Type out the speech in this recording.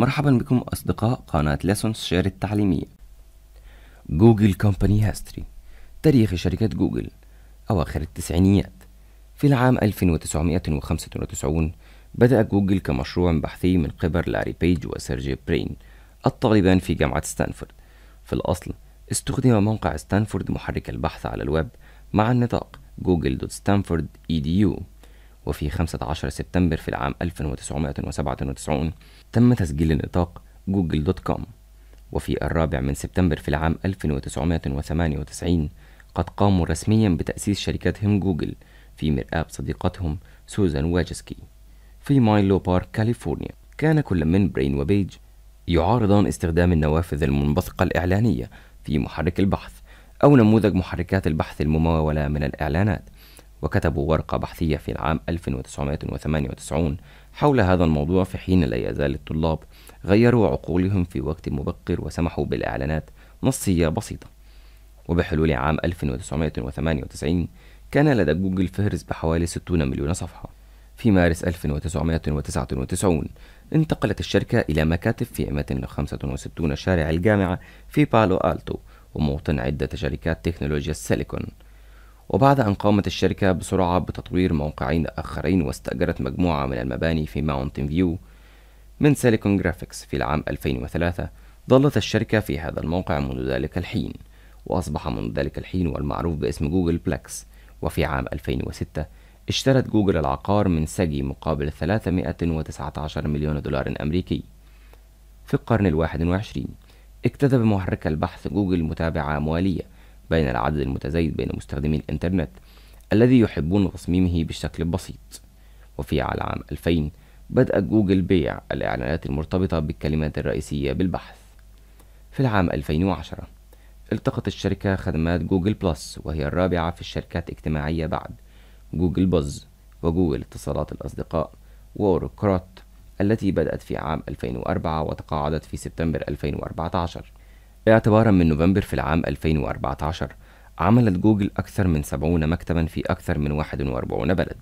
مرحبا بكم أصدقاء قناة Lessons Share التعليمية. Google company history تاريخ شركة جوجل أواخر التسعينيات. في العام 1995 بدأ جوجل كمشروع بحثي من قبل لاري بيج وسيرجي برين الطالبان في جامعة ستانفورد. في الأصل استخدم موقع ستانفورد محرك البحث على الويب مع النطاق google.stanford.edu وفي 15 سبتمبر في العام 1997 تم تسجيل النطاق google.com وفي الرابع من سبتمبر في العام 1998 قد قاموا رسميا بتأسيس شركتهم جوجل في مرآب صديقتهم سوزان واجسكي. في مينلو بارك كاليفورنيا كان كل من برين وبيج يعارضان استخدام النوافذ المنبثقة الإعلانية في محرك البحث أو نموذج محركات البحث الممولة من الإعلانات. وكتبوا ورقة بحثية في العام 1998 حول هذا الموضوع في حين لا يزال الطلاب غيروا عقولهم في وقت مبكر وسمحوا بالإعلانات نصية بسيطة. وبحلول عام 1998 كان لدى جوجل فهرس بحوالي 60 مليون صفحة. في مارس 1999 انتقلت الشركة إلى مكاتب في 265 شارع الجامعة في بالو آلتو وموطن عدة شركات تكنولوجيا السيليكون وبعد أن قامت الشركة بسرعة بتطوير موقعين آخرين واستأجرت مجموعة من المباني في ماونتن فيو من سيليكون جرافيكس في العام 2003 ظلت الشركة في هذا الموقع منذ ذلك الحين وأصبح منذ ذلك الحين والمعروف باسم جوجل بليكس وفي عام 2006 اشترت جوجل العقار من SGI مقابل 319 مليون دولار أمريكي. في القرن الواحد والعشرين اكتسب محرك البحث جوجل متابعة موالية بين العدد المتزايد بين مستخدمي الإنترنت الذي يحبون تصميمه بشكل بسيط. وفي العام 2000 بدأ جوجل بيع الإعلانات المرتبطة بالكلمات الرئيسية بالبحث. في العام 2010 أطلقت الشركة خدمات جوجل بلس وهي الرابعة في الشبكات الاجتماعية بعد جوجل باز وجوجل اتصالات الأصدقاء وأوروكروت التي بدأت في عام 2004 وتقاعدت في سبتمبر 2014 اعتبارا من نوفمبر في العام 2014 عملت جوجل أكثر من 70 مكتبا في أكثر من 41 بلد.